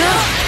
here?